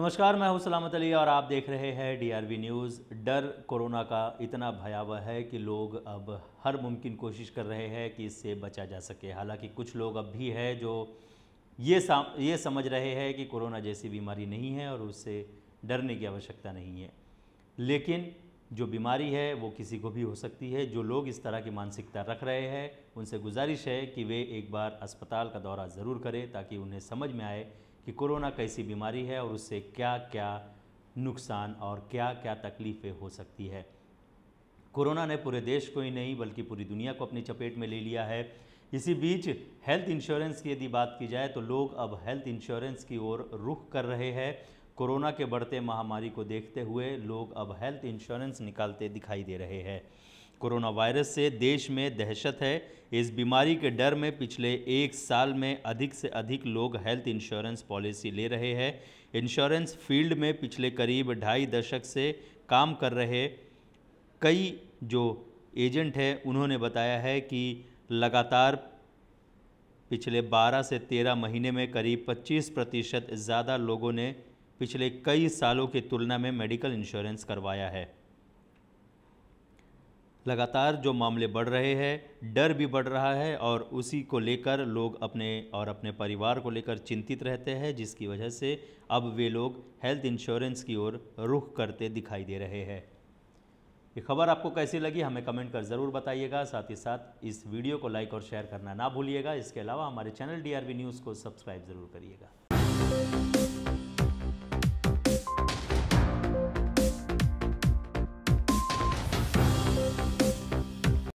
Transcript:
नमस्कार, मैं हूँ सलामत अली और आप देख रहे हैं डीआरवी न्यूज़ डर कोरोना का इतना भयावह है कि लोग अब हर मुमकिन कोशिश कर रहे हैं कि इससे बचा जा सके। हालाँकि कुछ लोग अब भी है जो ये सम ये समझ रहे हैं कि कोरोना जैसी बीमारी नहीं है और उससे डरने की आवश्यकता नहीं है। लेकिन जो बीमारी है, वो किसी को भी हो सकती है। जो लोग इस तरह की मानसिकता रख रहे हैं, उनसे गुजारिश है कि वे एक बार अस्पताल का दौरा ज़रूर करें ताकि उन्हें समझ में आए कि कोरोना कैसी बीमारी है और उससे क्या क्या नुकसान और क्या क्या तकलीफ़ें हो सकती है। कोरोना ने पूरे देश को ही नहीं, बल्कि पूरी दुनिया को अपनी चपेट में ले लिया है। इसी बीच हेल्थ इंश्योरेंस की यदि बात की जाए तो लोग अब हेल्थ इंश्योरेंस की ओर रुख कर रहे हैं। कोरोना के बढ़ते महामारी को देखते हुए लोग अब हेल्थ इंश्योरेंस निकालते दिखाई दे रहे हैं। कोरोना वायरस से देश में दहशत है। इस बीमारी के डर में पिछले एक साल में अधिक से अधिक लोग हेल्थ इंश्योरेंस पॉलिसी ले रहे हैं। इंश्योरेंस फ़ील्ड में पिछले करीब ढाई दशक से काम कर रहे कई जो एजेंट हैं, उन्होंने बताया है कि लगातार पिछले 12 से 13 महीने में करीब 25 प्रतिशत ज़्यादा लोगों ने पिछले कई सालों की तुलना में मेडिकल इंश्योरेंस करवाया है। लगातार जो मामले बढ़ रहे हैं, डर भी बढ़ रहा है और उसी को लेकर लोग अपने और अपने परिवार को लेकर चिंतित रहते हैं, जिसकी वजह से अब वे लोग हेल्थ इंश्योरेंस की ओर रुख करते दिखाई दे रहे हैं। ये खबर आपको कैसी लगी, हमें कमेंट कर ज़रूर बताइएगा। साथ ही साथ इस वीडियो को लाइक और शेयर करना ना भूलिएगा। इसके अलावा हमारे चैनल डीआरवी न्यूज़ को सब्सक्राइब ज़रूर करिएगा।